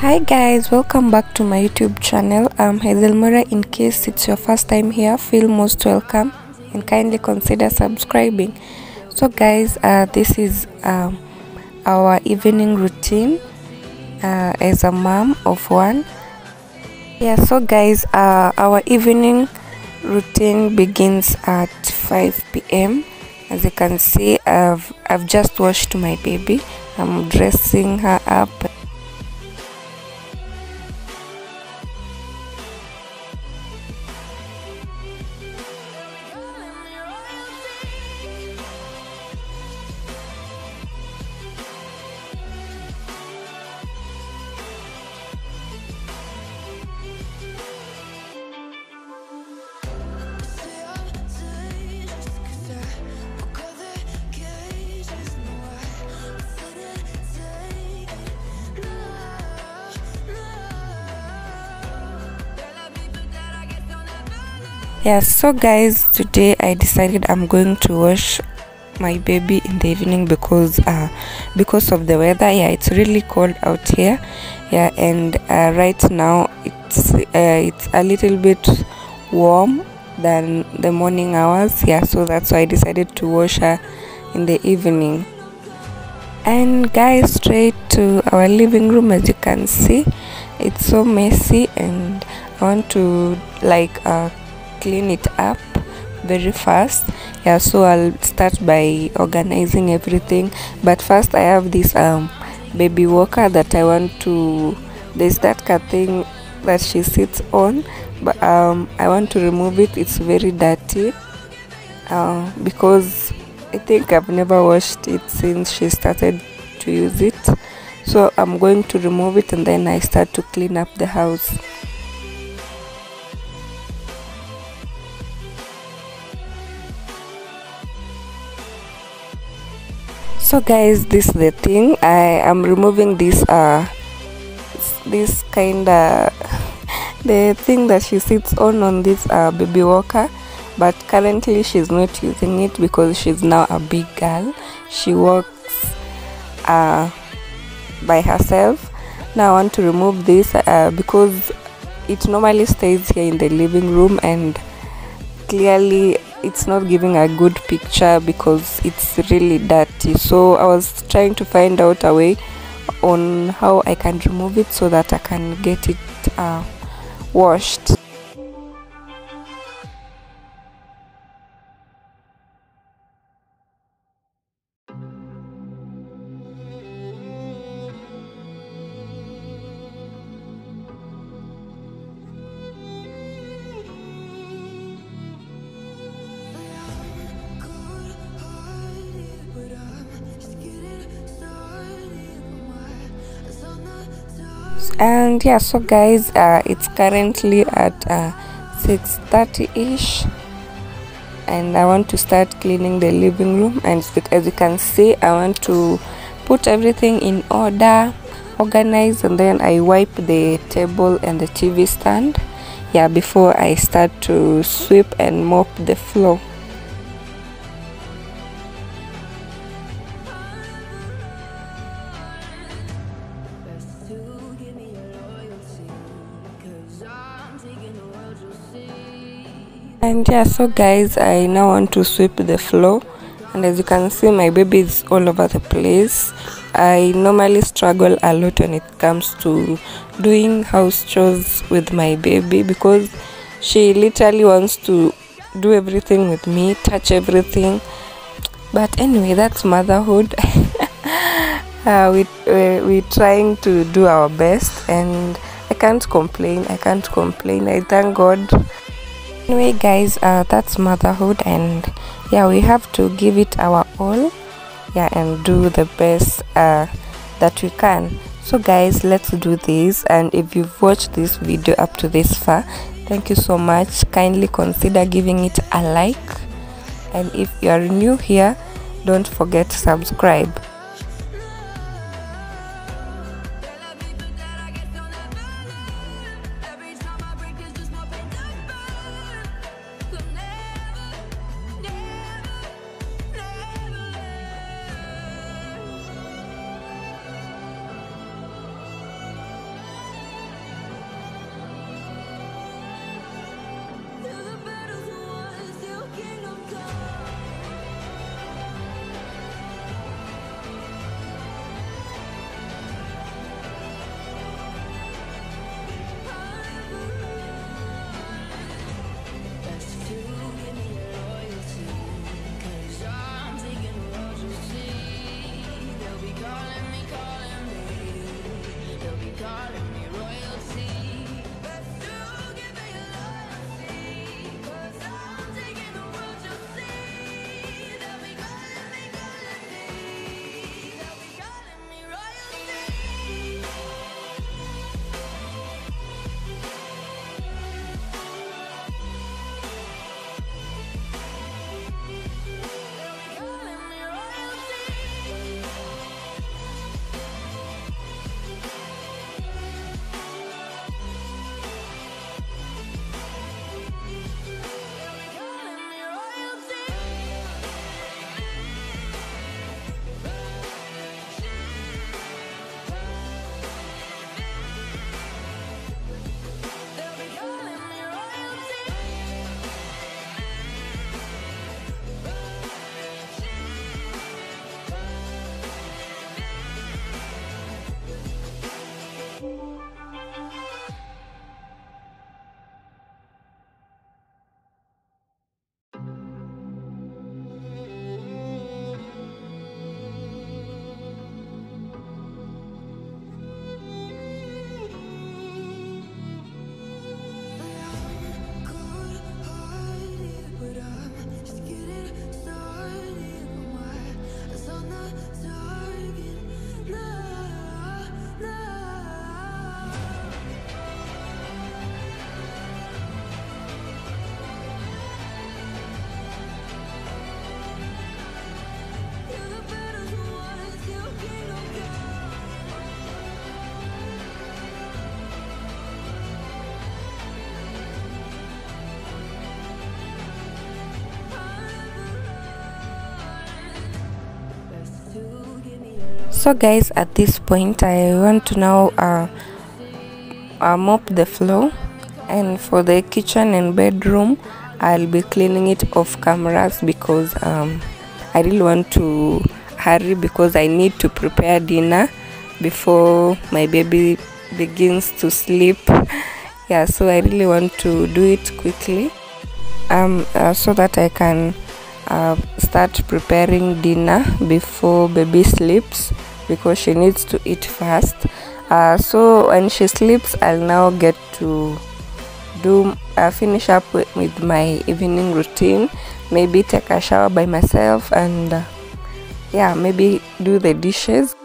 Hi guys, welcome back to my YouTube channel. I'm Hazel Moirah. In case it's your first time here, feel most welcome and kindly consider subscribing. So guys, uh, this is um, our evening routine uh, as a mom of one. Yeah, so guys, uh, our evening routine begins at 5 p.m. As you can see, I've I've just washed my baby. I'm dressing her up yeah so guys today i decided i'm going to wash my baby in the evening because uh because of the weather. Yeah it's really cold out here. Yeah and uh, right now it's uh, it's a little bit warm than the morning hours. Yeah so that's why i decided to wash her in the evening. And guys straight to our living room as you can see it's so messy and i want to like uh clean it up very fast. Yeah so i'll start by organizing everything. But first i have this um baby walker that i want to there's that cat thing that she sits on but um i want to remove it. It's very dirty uh, because i think i've never washed it since she started to use it. So i'm going to remove it and then i start to clean up the house so guys this is the thing. I am removing this uh this kind of the thing that she sits on on this uh, baby walker. But currently she's not using it because she's now a big girl. She walks uh, by herself. Now i want to remove this uh, because it normally stays here in the living room and clearly it's not giving a good picture because it's really dirty. So i was trying to find out a way on how i can remove it so that i can get it uh, washed and yeah so guys uh, it's currently at uh, 6:30 ish and i want to start cleaning the living room and as you can see i want to put everything in order organize and then i wipe the table and the tv stand yeah before i start to sweep and mop the floor and yeah so guys i now want to sweep the floor. And as you can see my baby is all over the place. I normally struggle a lot when it comes to doing house chores with my baby because she literally wants to do everything with me touch everything. But anyway that's motherhood. Uh, we, we we're trying to do our best and i can't complain i can't complain. I thank god anyway guys uh, that's motherhood and yeah we have to give it our all yeah and do the best uh, that we can. So guys let's do this. And if you've watched this video up to this far thank you so much. Kindly consider giving it a like. And if you are new here don't forget to subscribe so guys at this point i want to now uh, uh, mop the floor. And for the kitchen and bedroom i'll be cleaning it off cameras because um, i really want to hurry because i need to prepare dinner before my baby begins to sleep. Yeah so i really want to do it quickly um uh, so that i can uh, start preparing dinner before baby sleeps because she needs to eat fast. Uh, so when she sleeps i'll now get to do uh, finish up with, my evening routine. Maybe take a shower by myself and uh, yeah maybe do the dishes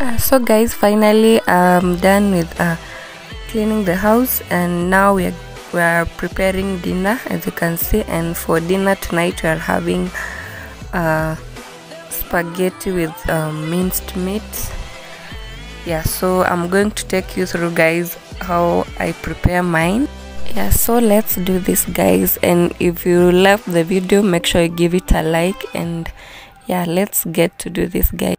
uh, so guys finally i'm done with uh, cleaning the house and now we are, we are preparing dinner as you can see and for dinner tonight we are having uh, spaghetti with um, minced meat. Yeah so i'm going to take you through guys how i prepare mine. Yeah so let's do this guys and if you love the video make sure you give it a like and yeah let's get to do this guys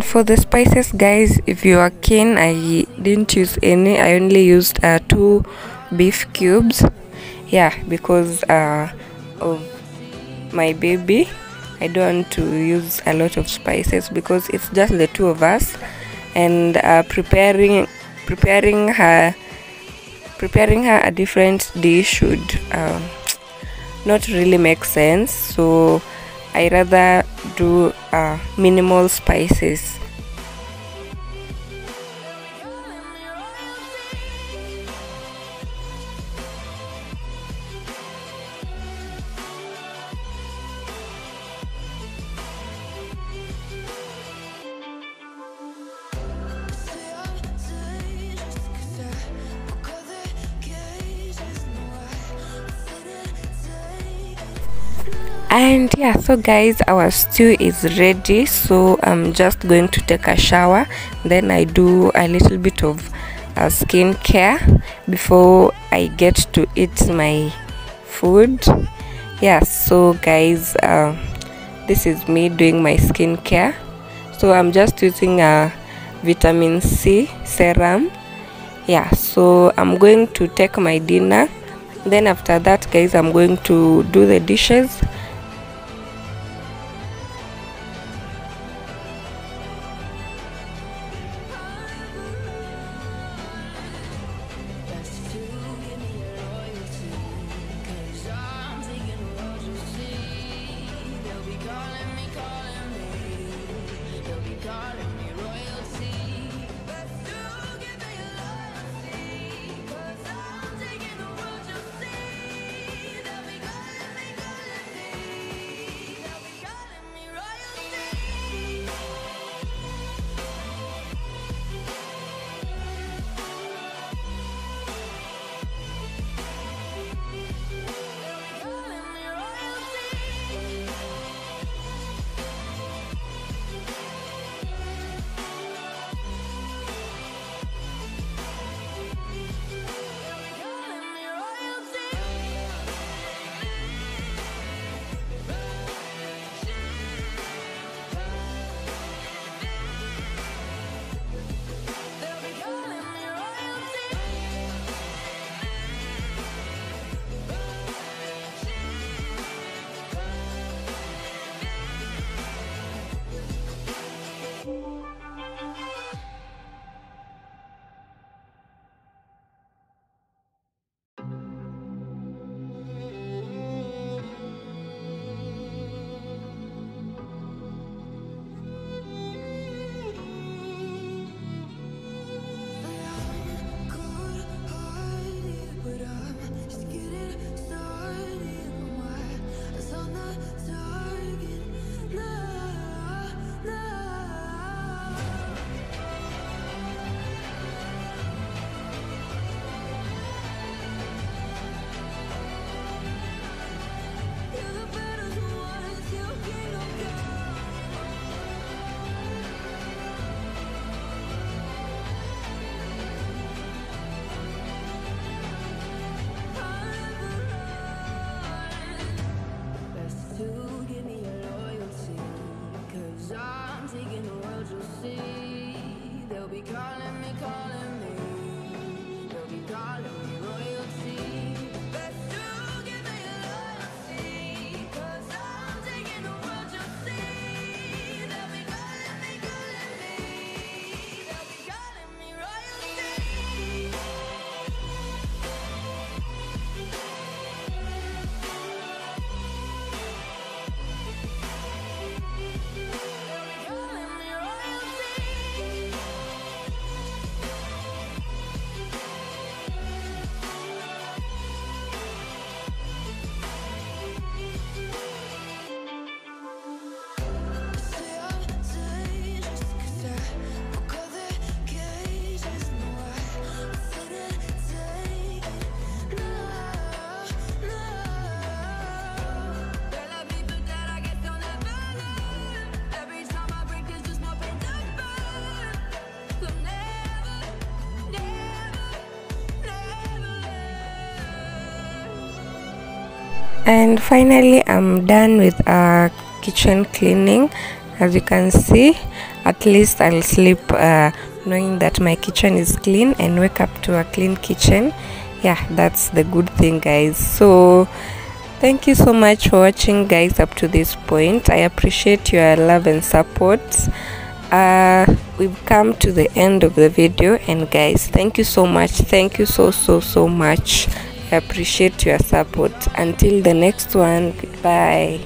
and for the spices guys if you are keen i didn't use any. I only used uh, two beef cubes. Yeah because uh, of my baby i don't want to use a lot of spices because it's just the two of us and uh, preparing preparing her preparing her a different dish should uh, not really make sense. So I rather do uh, minimal spices and yeah so guys our stew is ready. So i'm just going to take a shower. Then i do a little bit of uh, skincare before i get to eat my food. Yeah so guys uh, this is me doing my skin care so i'm just using a vitamin c serum. Yeah so i'm going to take my dinner. Then after that guys i'm going to do the dishes and finally i'm done with our kitchen cleaning. As you can see at least i'll sleep uh, knowing that my kitchen is clean and wake up to a clean kitchen. Yeah that's the good thing guys. So thank you so much for watching guys up to this point. I appreciate your love and support. Uh we've come to the end of the video. And guys thank you so much. Thank you so so so much appreciate your support. Until the next one, goodbye.